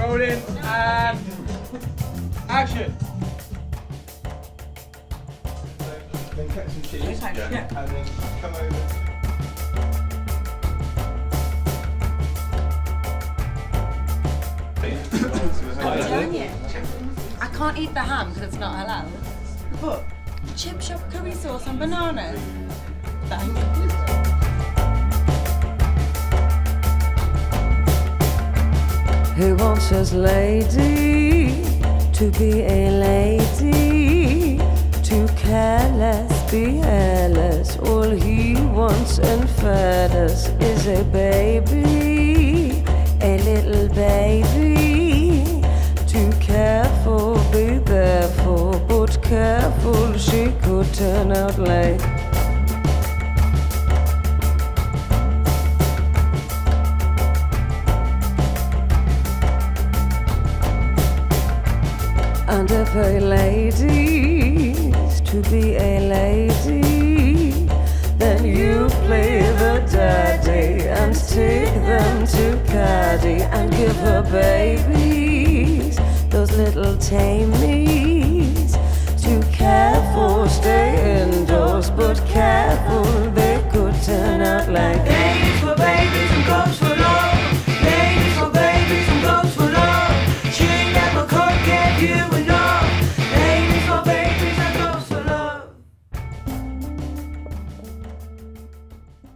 Rolling and action. Then cut some cheese. Yeah. And then come over. I can't eat the ham because it's not halal. But chip shop curry sauce and bananas. Thank you. Who wants his lady to be a lady? To careless, be hairless. All he wants and feathers is a baby, a little baby. Too careful, be for, but careful, she could turn out late. And if a lady's to be a lady, then you play the daddy and take them to Caddy and give her babies, those little tamies, to care for, stay indoors, but